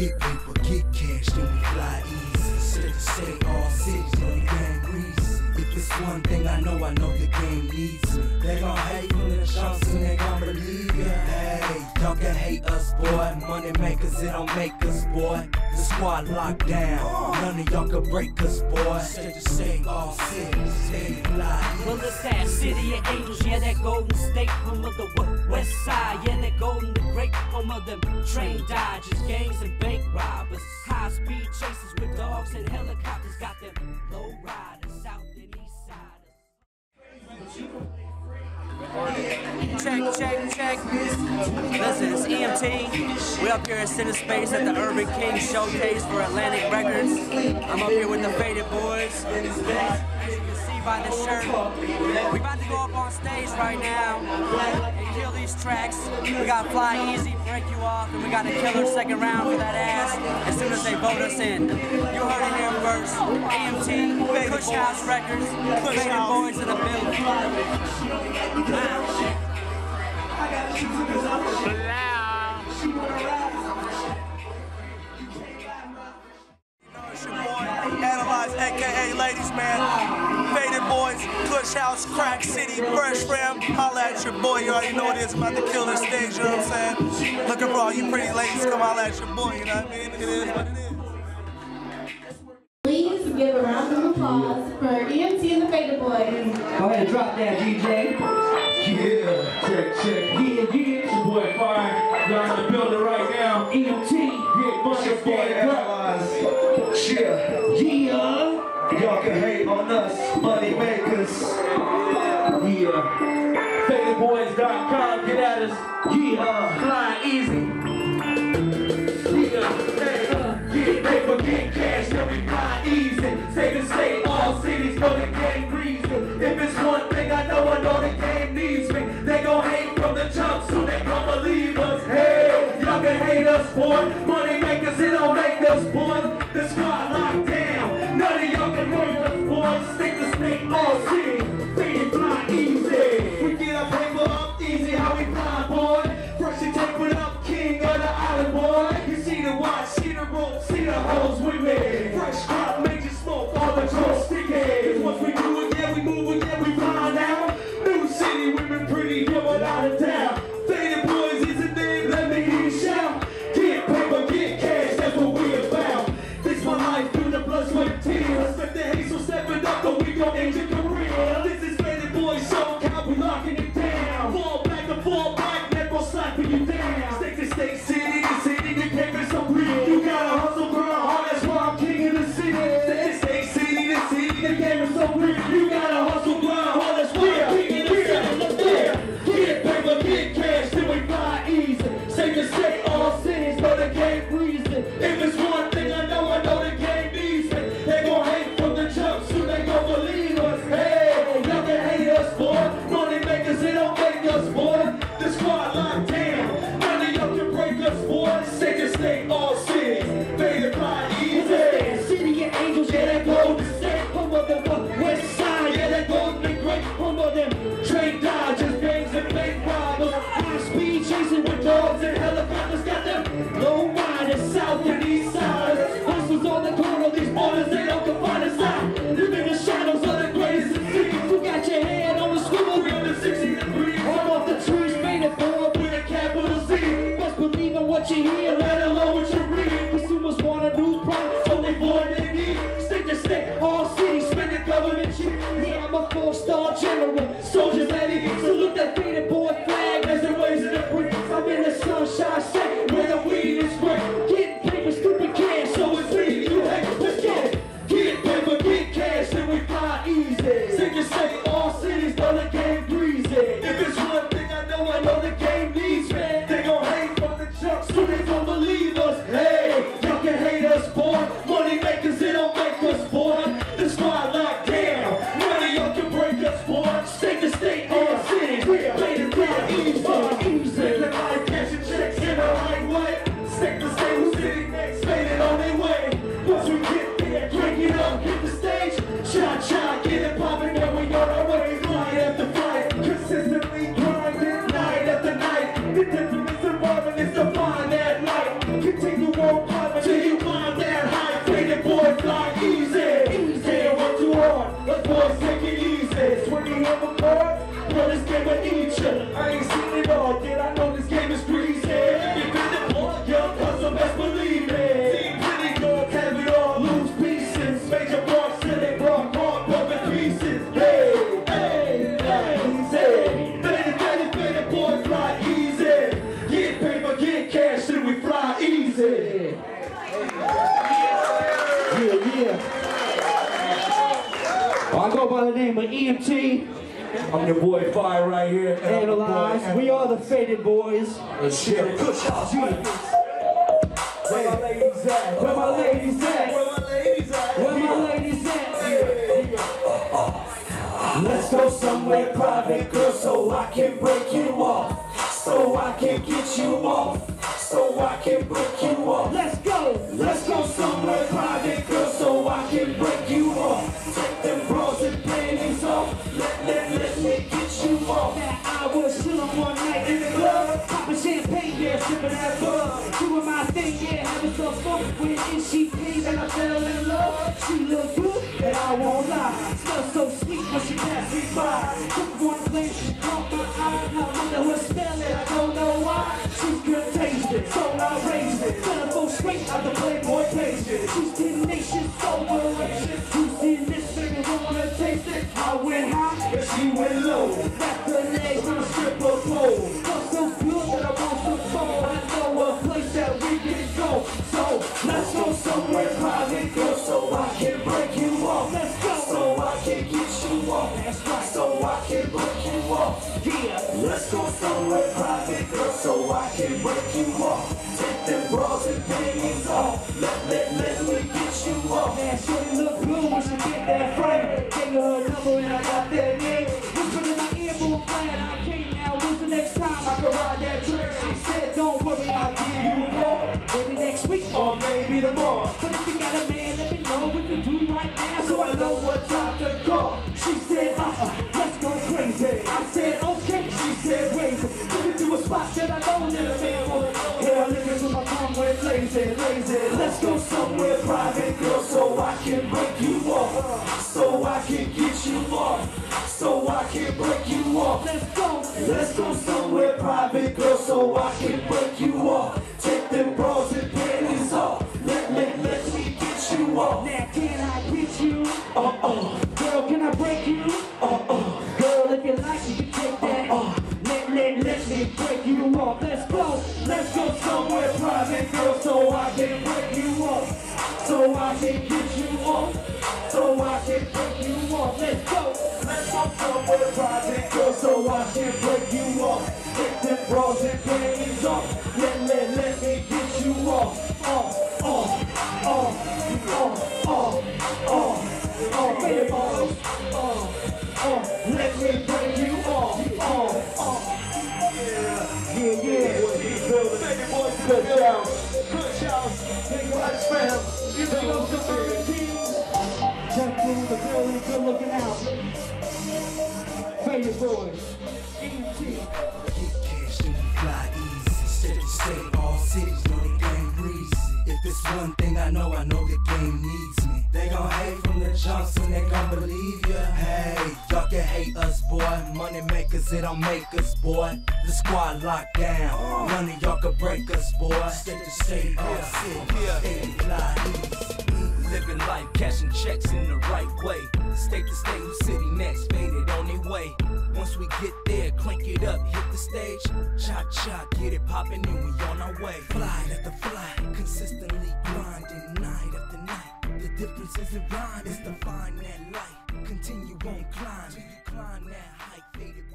Get one thing I know, I know the game needs me. They gon' hate from the chunks and they gon' believe ya. Hey, y'all can hate us, boy. Money makers, it don't make us, boy. The squad locked down. None of y'all can break us, boy. State to state, all cities, stay fly. Well, it's that city of angels, yeah, that golden state, home of the west side, yeah, that golden the great, home of them train dodgers, gangs and bank robbers, high speed chases with dogs and helicopters, got them low Listen, it's EMT. We up here at Cineaspace at the Urban King Showcase for Atlantic Records. I'm up here with the Faded Boyz. As you can see by the shirt, we about to go up on stage right now and kill these tracks. We got Fly Easy, Break You Off, and we got a killer second round for that ass as soon as they vote us in. You heard it here first. EMT, Kush House Records, Faded Boyz in the building. Looking for all you pretty ladies, come holla at your boy, you know what I mean? It is what it is. Please give a round of applause for EMT and the Faded Boyz. Go ahead and drop that, DJ. Yeah, check, check. Yeah, yeah. It's your boy Fire. Y'all in the building right now. EMT. Get money, Boy, stand up. Yeah. Yeah. Y'all can hate on us, money makers. Yeah. FadedBoyz.com, get at us. Yeah. Fly easy. Yeah. Hey, uh, get paper, get cash, then we fly easy. Say the state, all cities know the game reason. If it's one thing I know, I know the game needs me. They gon' hate from the jump, so they gon' believe us. Hey, y'all can hate us for. Money makers, it don't make us boys. The squad locked down. None of y'all can hate us boys. Stick to state, all cities. Slapping you down. I ain't seen it all yet. I know this game is greasy. If it boy, young hustle, best believe it. See, pretty have it all, lose pieces. Major marks till they brought hard, broken pieces. Hey, hey, easy. Faded, faded, faded, boy, fly easy. Get paper, get cash, then we fly easy. Yeah, yeah. I go by the name of EMT. I'm your boy Fire right here. and the boy Analyze. We are the Faded Boyz. Let's shit. Push out, Where my ladies at? Where my ladies at? Where my ladies at? Where my ladies at? Let's go somewhere private, girl, so I can break you off. So I can get you off. So I can break you off. Let's sipping that bug, doing my thing, yeah, having some fun. When in she came and I fell in love, she looked good, and I won't lie, smelled so sweet when she passed me by. Took one glance, she caught my eye, I wonder what spell it. I don't know why. She's good tasting, so I raised it. Go straight out the Playboy pages. She's tenacious, so voracious. You see this thing, wanna taste it? I went high, And she went low. Back the legs Maybe tomorrow. But if you got a man, let me know what to do right now So I know what time to call. She said, uh-uh, let's go crazy. I said, okay. She said, crazy. Took me to a spot that I know that a man won't. Yeah, looking to my tongue went lazy, lazy. Let's go somewhere private, girl, so I can break you off. So I can get you off. So I can break you off. Let's go. Let's go somewhere private, girl, so I can break you off. You. Now can I get you? Uh-uh, Girl, can I break you? uh-uh. Girl, if you like, you can take that. Let, let, let me break you off. Let's go. Let's go somewhere private, girl, so I can break you off. So I can get you off. So I can break you off. Let's go. Let's go somewhere private, girl, so I can break you off. Take them bras and panties off. Baby, off, off. Let me break you off, off, off. Yeah, yeah. Baby boys, good house, good house, big lights fam. You the thirteens. Jump through the building, good looking out. Favorite boys. EMT. Cash, fly easy. State all cities know the game greasy. If it's one thing I know, I know the game needs me. They gon' hate from the jumps and they gon' believe ya. Hey, y'all can hate us, boy. Money makers, it don't make us, boy. The squad locked down. None of y'all can break us, boy. State to state, all cities. State to fly easy. Living life, cashing checks in the right way. State to state, who city next? Faded on their way. Once we get there, crank it up, hit the stage. Cha cha, get it poppin', and we on our way. Fly the fly, consistently grinding night after night difference isn't blind, it's to find that light. Continue on climb, till you climb that height, faded.